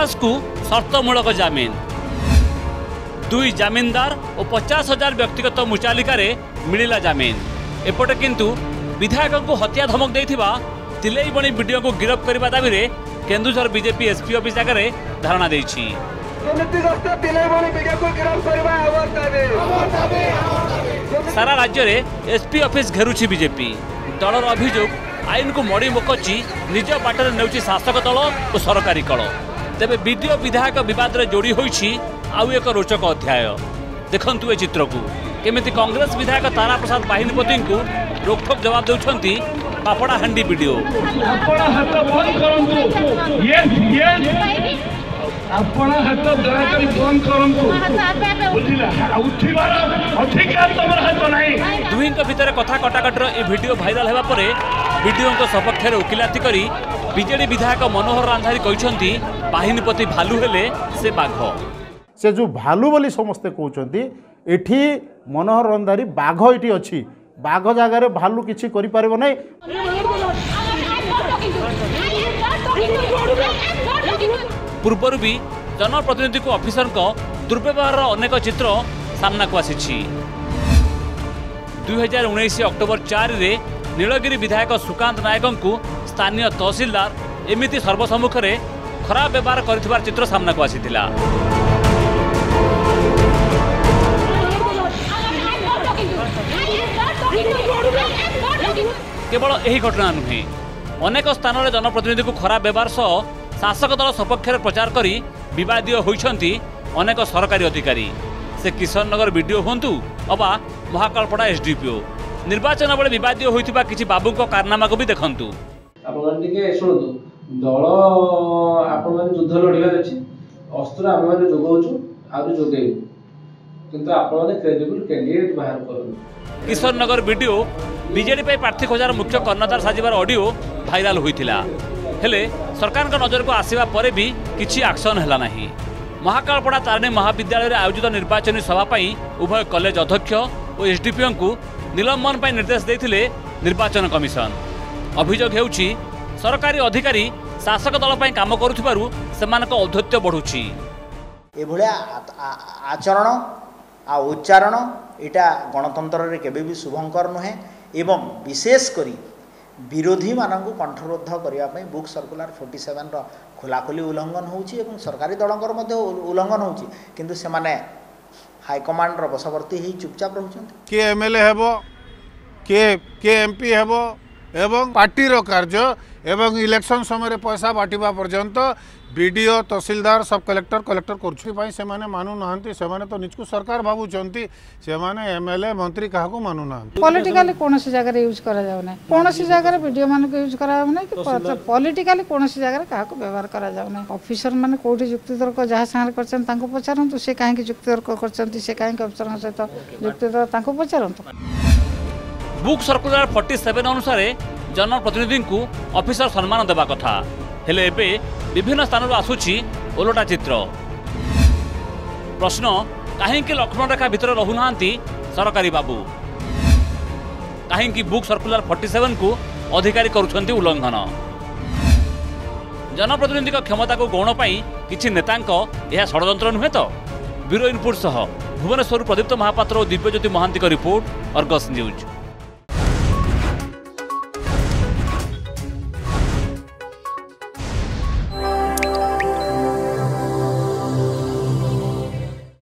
ଆବାସକୁ ସର୍ତ୍ତମୂଳକ ଜାମିନ দুই জামিনদার ও পচাশ হাজার ব্যক্তিগত মুচালিকার মিলা জামিন এপটে কিন্তু বিধায়ক হত্যা ধমক দিয়ে তিলেইবণী বিডিওকে গিরফ করা দাবি কেন্দুঝর বিজেপি এসপি অফিস আগে ধারণা দিয়েছি সারা রাজ্যের এসপি অফিস ঘেরুছি বিজেপি দলর অভিযোগ আইনকু মড়ি মোকচি নিজ বাটরে নেউছি শাসক দল ও সরকারি কল तेरे विडीओ विधायक बिवाद जोड़ी हो एक रोचक अध्याय देखु ए चित्र को केमी कंग्रेस विधायक तारा प्रसाद बाहनपति रोकठोक जवाब दौरान पापड़ा हाँ विडीओ ଆପଣ ହାତ ଦୟାକରି ବନ୍ଦ କରନ୍ତୁ ବୁଝିଲା ଉଠିବାର ଅଧିକାର ତମର ହାତ ନାହିଁ ଦୁହିଁଙ୍କ ଭିତରେ କଥା କଟାକଟିର ଏ ଭିଡିଓ ଭାଇରାଲ ହେବା ପରେ ବିଡିଓଙ୍କ ସପକ୍ଷରେ ଓକିଲାତି କରି ବିଜେଡି ବିଧାୟକ ମନୋହର ରାନ୍ଧାରୀ କହିଛନ୍ତି ବାହିନୀପତି ଭାଲୁ ହେଲେ ସେ ବାଘ ସେ ଯେଉଁ ଭାଲୁ ବୋଲି ସମସ୍ତେ କହୁଛନ୍ତି ଏଠି ମନୋହର ରନ୍ଧାରୀ ବାଘ ଏଠି ଅଛି ବାଘ ଜାଗାରେ ଭାଲୁ କିଛି କରିପାରିବ ନାହିଁ Thank you. ପୂର୍ବରୁ ବି ଜନପ୍ରତିନିଧିଙ୍କୁ ଅଫିସରଙ୍କ ଦୁର୍ବ୍ୟବହାରର ଅନେକ ଚିତ୍ର ସାମ୍ନାକୁ ଆସିଛି ଦୁଇହଜାର ଉଣେଇଶ ଅକ୍ଟୋବର ଚାରିରେ ନୀଳଗିରି ବିଧାୟକ ସୁକାନ୍ତ ନାୟକଙ୍କୁ ସ୍ଥାନୀୟ ତହସିଲଦାର ଏମିତି ସର୍ବସମ୍ମୁଖରେ ଖରାପ ବ୍ୟବହାର କରିଥିବାର ଚିତ୍ର ସାମ୍ନାକୁ ଆସିଥିଲା କେବଳ ଏହି ଘଟଣା ନୁହେଁ ଅନେକ ସ୍ଥାନରେ ଜନପ୍ରତିନିଧିଙ୍କୁ ଖରାପ ବ୍ୟବହାର ସହ शासक दल सपक्ष प्रचार गरि बदीय सरकारी से किशोर नगर विडिओु अब महाकालपडा एसडिपिओ निर्वाचन बेला विवादीय बाबू को कारनामा किशोर नगर विडिओ विजेडि प्रार्थी खोजार मुख्य कर्णधार साजबार अडियो भाइ हुन्छ ସରକାରଙ୍କ ନଜରକୁ ଆସିବା ପରେ ବି କିଛି ଆକ୍ସନ ହେଲା ନାହିଁ ମହାକାଳପଡ଼ା ତାରିଣୀ ମହାବିଦ୍ୟାଳୟରେ ଆୟୋଜିତ ନିର୍ବାଚନୀ ସଭା ପାଇଁ ଉଭୟ କଲେଜ ଅଧ୍ୟକ୍ଷ ଓ ଏସ୍ଡିପିଓଙ୍କୁ ନିଲମ୍ବନ ପାଇଁ ନିର୍ଦ୍ଦେଶ ଦେଇଥିଲେ ନିର୍ବାଚନ କମିଶନ ଅଭିଯୋଗ ହେଉଛି ସରକାରୀ ଅଧିକାରୀ ଶାସକ ଦଳ ପାଇଁ କାମ କରୁଥିବାରୁ ସେମାନଙ୍କ ଔଦ୍ଧତ୍ୟ ବଢ଼ୁଛି ଏଭଳିଆ ଆଚରଣ ଆଉ ଉଚ୍ଚାରଣ ଏଇଟା ଗଣତନ୍ତ୍ରରେ କେବେ ବି ଶୁଭଙ୍କର ନୁହେଁ ଏବଂ ବିଶେଷ କରି ବିରୋଧୀମାନଙ୍କୁ କଣ୍ଠରୋଧ କରିବା ପାଇଁ ବୁକ୍ ସର୍କୁଲାର ଫୋର୍ଟି ସେଭେନର ଖୋଲାଖୋଲି ଉଲ୍ଲଙ୍ଘନ ହେଉଛି ଏବଂ ସରକାରୀ ଦଳଙ୍କର ମଧ୍ୟ ଉଲ୍ଲଙ୍ଘନ ହେଉଛି କିନ୍ତୁ ସେମାନେ ହାଇକମାଣ୍ଡର ବଶବର୍ତ୍ତୀ ହୋଇ ଚୁପଚାପ ରହୁଛନ୍ତି କିଏ ଏମ୍ଏଲ୍ଏ ହେବ କିଏ କିଏ ଏମ୍ପି ହେବ एवं पार्टीर कार्य एवं इलेक्शन समय पैसा बाटा पर्यंत विडीओ तहसिलदार सब कलेक्टर कलेक्टर कर मानु ना से तो निजक सरकार भावुंट से एमएलए मंत्री क्या मानु ना पलिटिकाली कौन जगह यूज करना कौन जगह विडीओ मान यूज करना कि पलिटिकाली अच्छा, कौन जगह क्या व्यवहार करना अफिसर मैंने कौटी युक्तितर्क जहाँ सागर कर पचारू कहीं युक्तितर्क कर सहित युक्तितर्क पचारू बुक सर्कुलर 47 অনুসারে জন প্রতিনিধি কো অফিসার সম্মান দেবা কথা হেলে এবি বিভিন্ন স্থানৰ আছুচি ওলোটা চিত্র প্রশ্ন કાহে কি लक्ष्मण रेखा ভিতৰ ৰহু নাନ୍ତି সরকারি বাবু કાহে কি বুক सर्कुलर 47 কো অধিকারী কৰছந்தி উলংঘন জন প্রতিনিধিৰ ক্ষমতা কো গোণ পাই কিছি নেতাৰ কো এ স্বাধীনতা নহে ত ব্যুৰইনפורছ সহ ভুবনেশ্বরৰ প্ৰদীপ্ত মহাপাত্ৰ আৰু দিব্যজ্যোতি মহান্তিৰ ৰিপৰ্ট অৰগস নিউজ